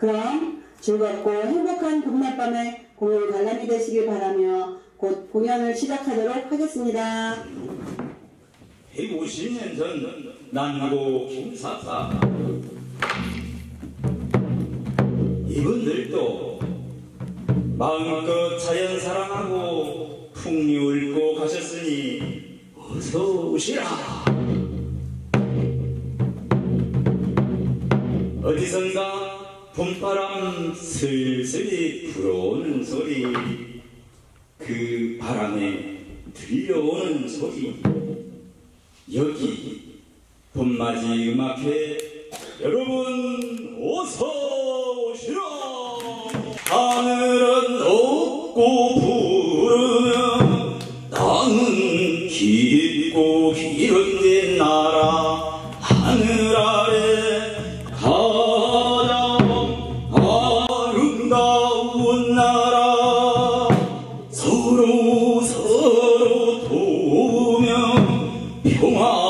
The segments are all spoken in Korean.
그럼 즐겁고 행복한 봄날 밤의 공연 관람이 되시길 바라며 곧 공연을 시작하도록 하겠습니다. 150년 전 난고 김사사 이분들도 마음껏 자연 사랑하고 풍류을고 가셨으니 어서 오시라 어디선가 봄바람 슬슬이 불어오는 소리 그 바람에 들려오는 소리. 여기 봄맞이 음악회 여러분 어서 오시라. 하늘은 높고 푸르며 나는 깊고 데나 아름다운 나라 서로 서로 도우며 평화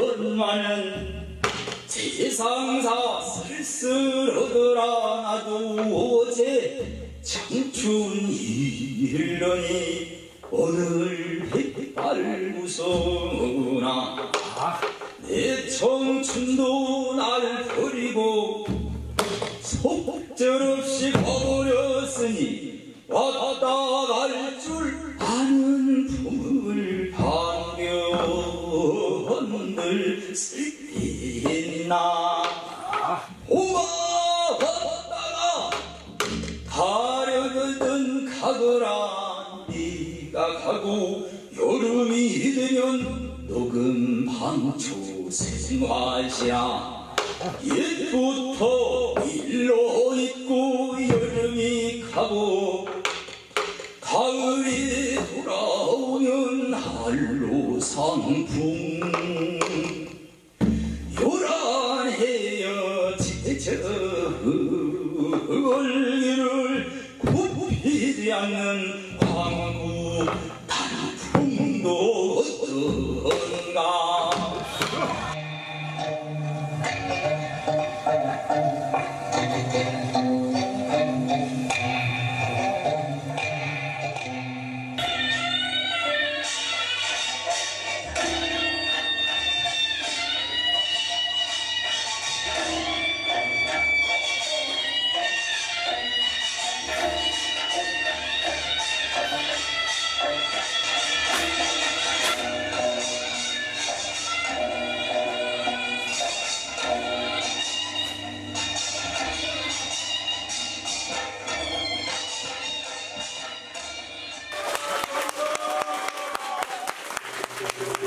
건만은 세상사 쓸쓸 하더라 나도 어제 청춘 일러니 오늘 백발 무서구나. 내 청춘도 날 버리고 속절없이 가버렸으니 왔다 나? 오마 걷다가 가려들던 가거라 네가 가고 여름이 되면 녹음 방초 생활시야. 옛부터 일로 있고 여름이 가고 가을이 돌아오면 한로 상풍 지쳐 얼기를 굽히지 않는 광구 Gracias.